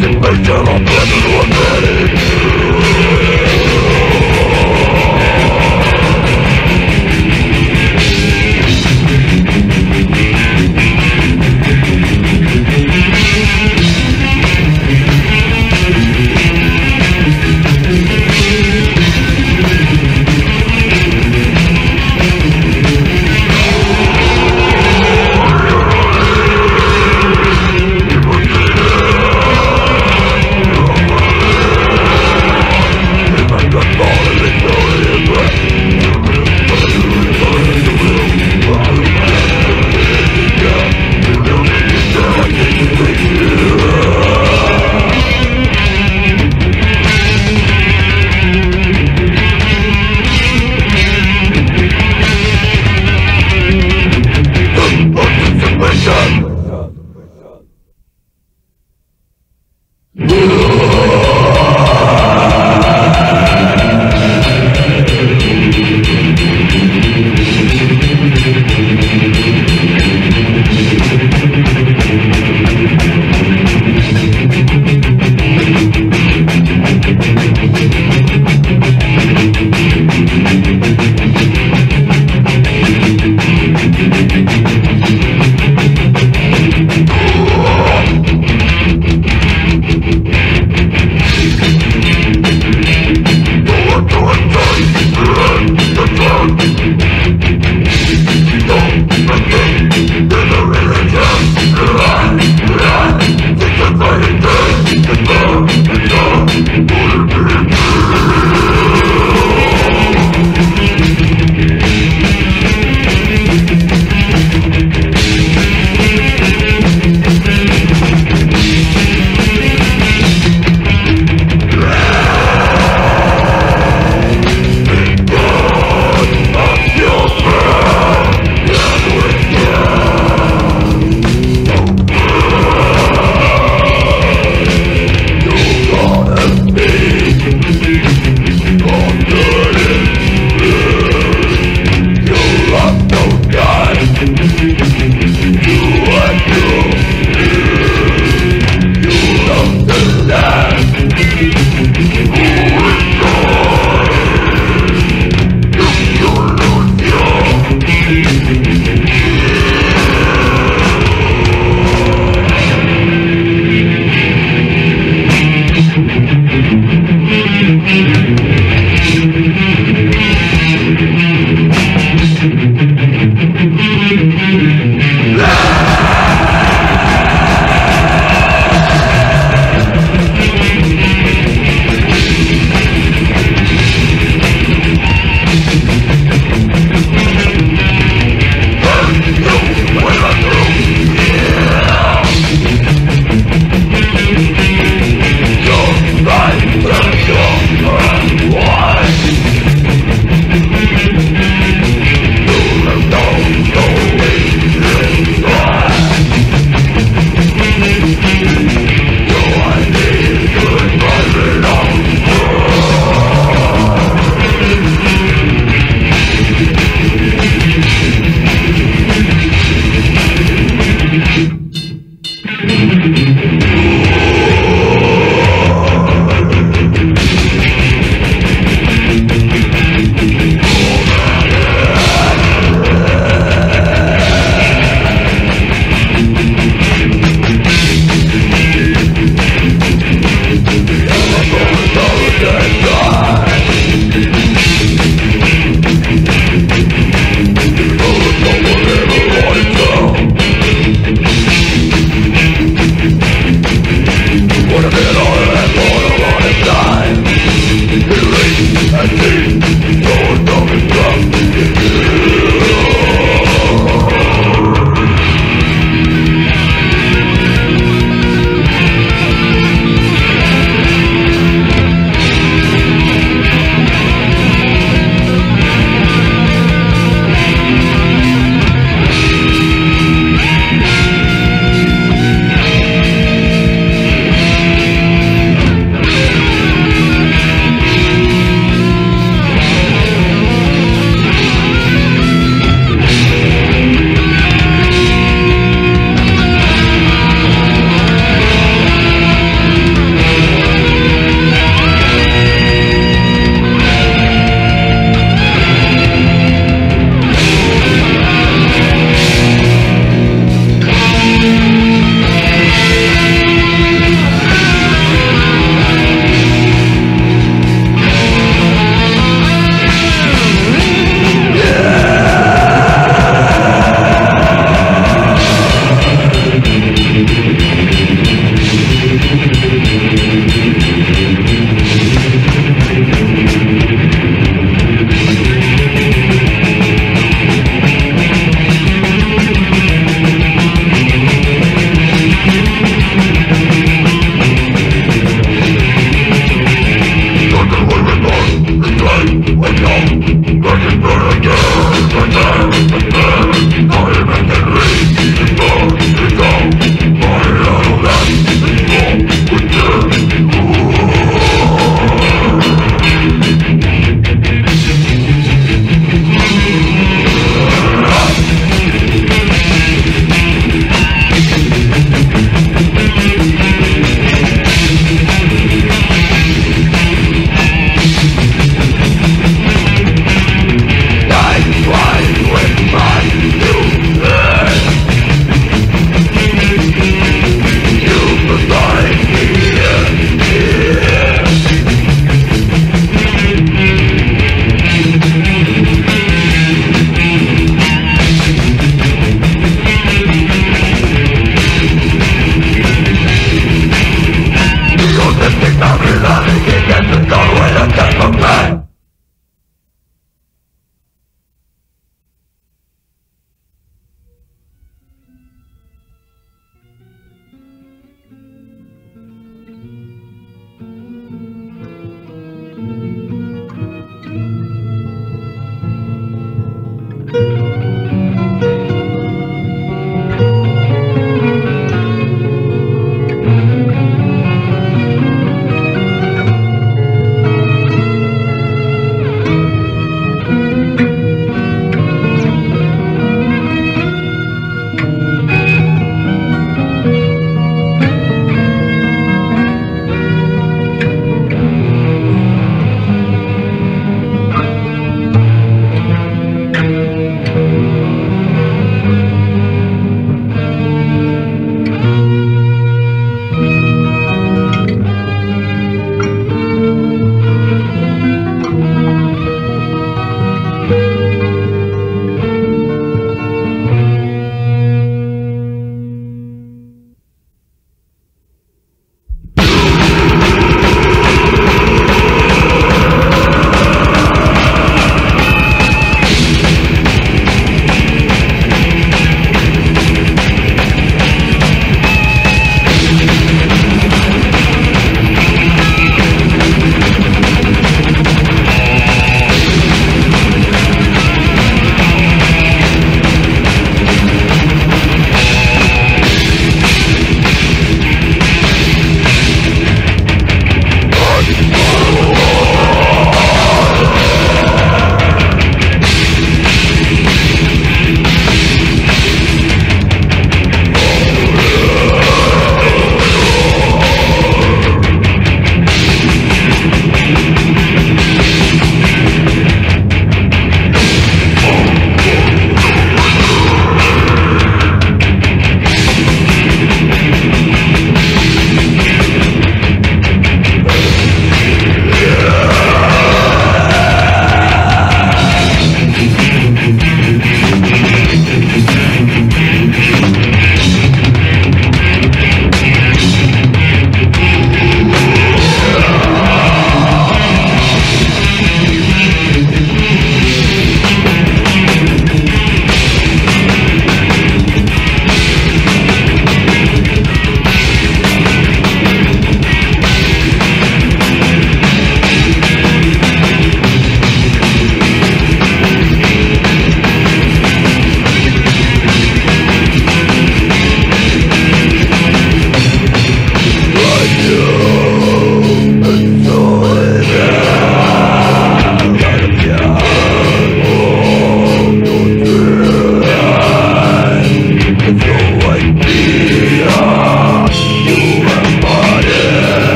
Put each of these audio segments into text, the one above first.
Sin pensar a planes o a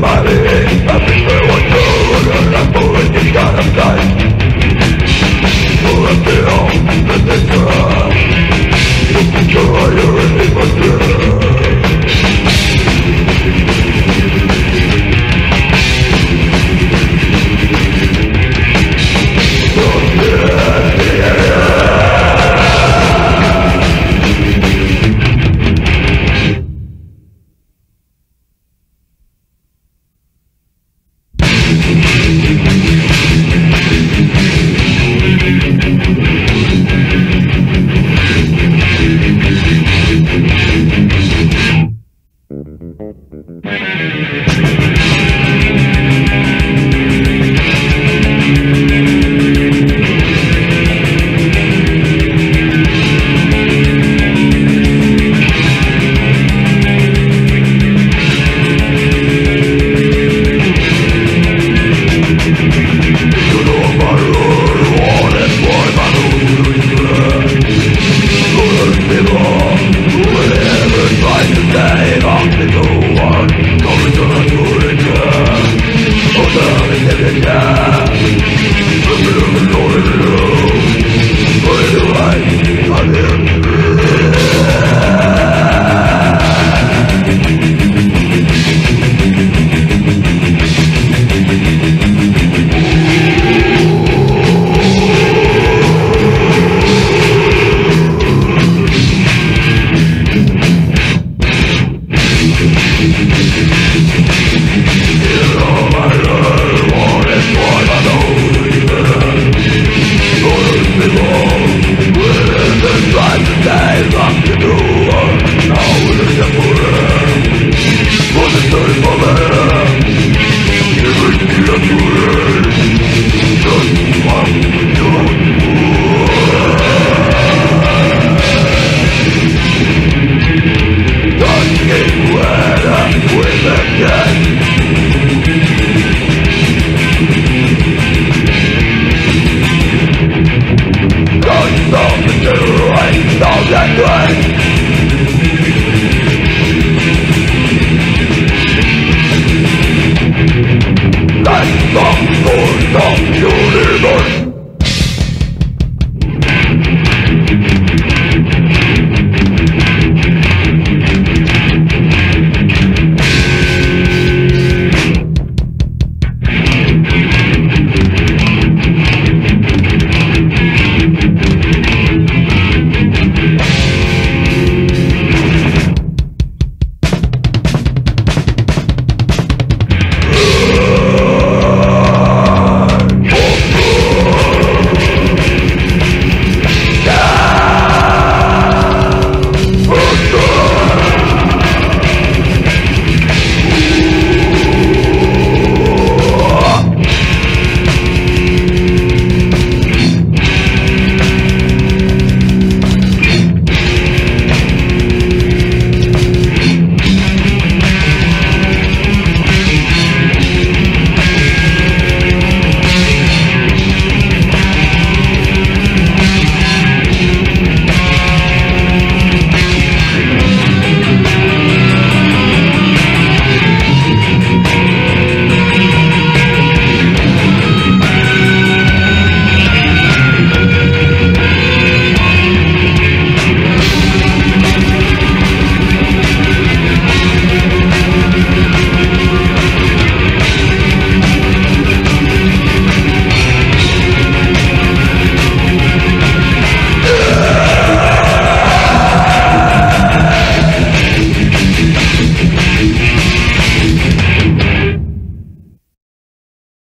madre,